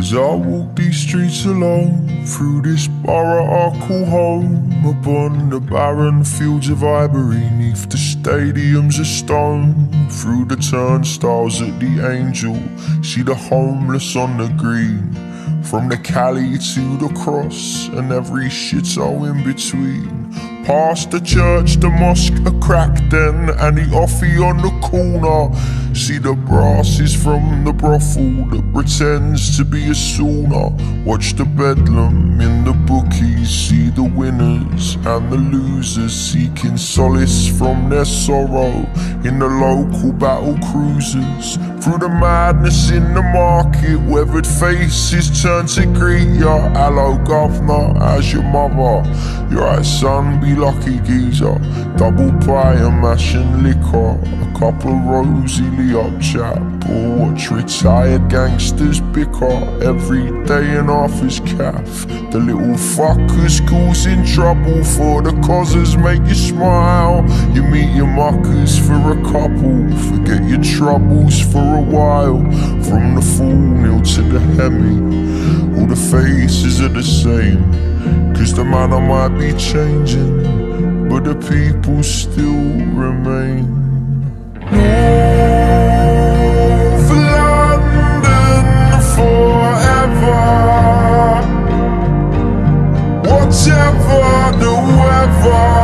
As I walk these streets alone, through this call home, upon the barren fields of Highbury, neath the stadiums of stone, through the turnstiles at the Angel, see the homeless on the green, from the Cally to the cross, and every shithole in between. Past the church, the mosque, a crack den, and the offie on the corner. See the brasses from the brothel that pretends to be a sauna. Watch the bedlam in the bookies, see the winners and the losers seeking solace from their sorrow in the local battle cruisers. Through the madness in the market, weathered faces turn to greet your Hello, governor, as your mother? You're right, son, be lucky, geezer. Double pie and liquor. A couple rosy up chap. Or watch retired gangsters bicker every day and off his calf. The little fuckers causing trouble for the causes make you smile. You meet your muckers for a couple, forget your troubles for a while. From the full nil to the hemi, all the faces are the same. Cause the manner might be changing, but the people still remain. North London forever. Whatever the weather,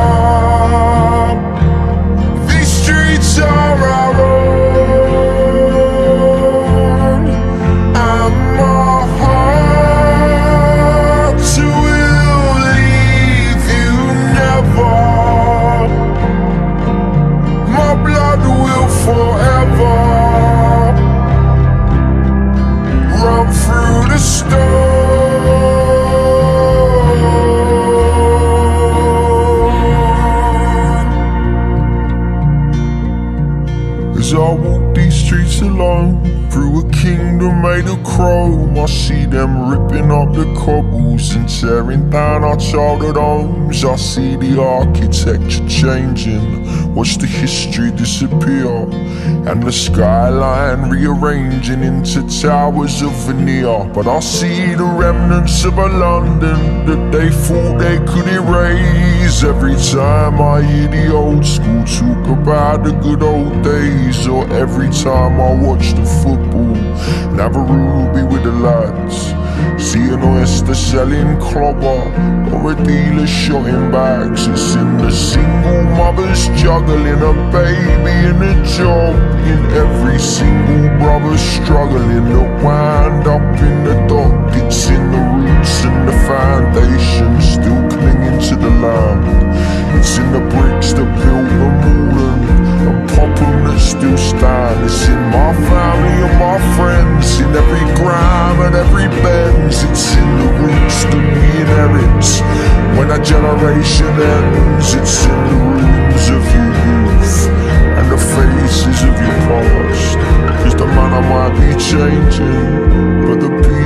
As I walk these streets alone, through a kingdom made of chrome, I see them ripping up the cobbles and tearing down our childhood homes. I see the architecture changing, watch the history disappear, and the skyline rearranging into towers of veneer. But I see the remnants of a London that they thought they could erase. Every time I hear the old school talk about the good old days, or every time I watch the football and have a ruby with the lads. See an oyster selling clobber or a dealer shotting bags. It's in the juggling a baby and a job. In every single brother struggling that wind up in the dock. It's in the roots and the foundation still clinging to the land. It's in the bricks that built the Moreland and Popham that still stand. It's in my family and my friends, in every grime and every bends. It's in the roots that we inherit. When a generation ends, it's in the faces of your past. Is the man I might be changing But the people